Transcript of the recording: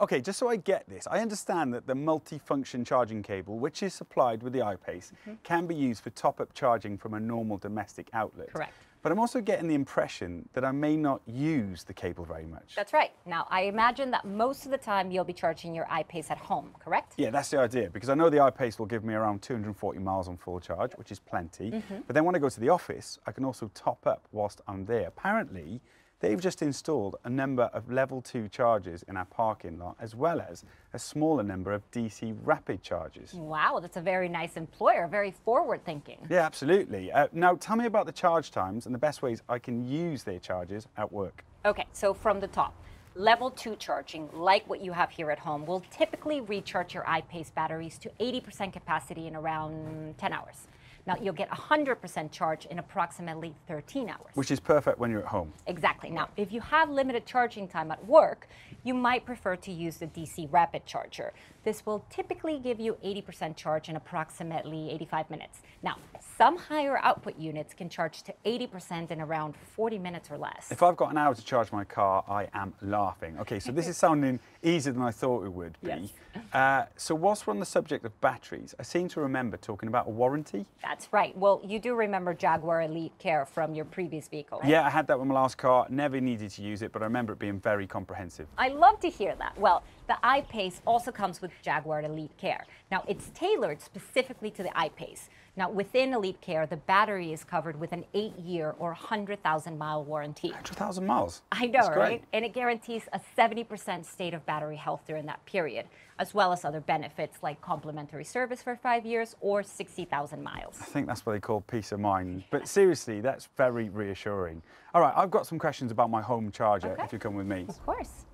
Okay, just so I get this, I understand that the multi-function charging cable, which is supplied with the I-PACE, Mm-hmm. can be used for top-up charging from a normal domestic outlet. Correct. But I'm also getting the impression that I may not use the cable very much. That's right. Now, I imagine that most of the time you'll be charging your I-PACE at home, correct? Yeah, that's the idea because I know the I-PACE will give me around 240 miles on full charge, which is plenty. Mm-hmm. But then when I go to the office, I can also top up whilst I'm there. Apparently, they've just installed a number of level 2 chargers in our parking lot as well as a smaller number of DC rapid chargers. Wow, that's a very nice employer, very forward thinking. Yeah, absolutely. Uh, now, tell me about the charge times and the best ways I can use their chargers at work. Okay, so from the top, level two charging, like what you have here at home, will typically recharge your I-PACE batteries to 80% capacity in around 10 hours. Now, you'll get 100% charge in approximately 13 hours. Which is perfect when you're at home. Exactly. Now, if you have limited charging time at work, you might prefer to use the DC rapid charger. This will typically give you 80% charge in approximately 85 minutes. Now, some higher output units can charge to 80% in around 40 minutes or less. If I've got an hour to charge my car, I am laughing. Okay, so this is sounding easier than I thought it would be. Yes. Uh, so, whilst we're on the subject of batteries, I seem to remember talking about a warranty. That's right. Well, you do remember Jaguar Elite Care from your previous vehicle, right? Yeah, I had that with my last car. Never needed to use it, but I remember it being very comprehensive. I love to hear that. Well, the I-PACE also comes with Jaguar Elite Care. Now, it's tailored specifically to the I-PACE. Now, within Elite Care, the battery is covered with an eight year or 100,000 mile warranty. 100,000 miles. I know, That's right? And it guarantees a 70% state of battery health during that period, as well as other benefits like complimentary service for five years or 60,000 miles. I think that's what they call peace of mind. But seriously, that's very reassuring. All right, I've got some questions about my home charger Okay. if you come with me. Of course.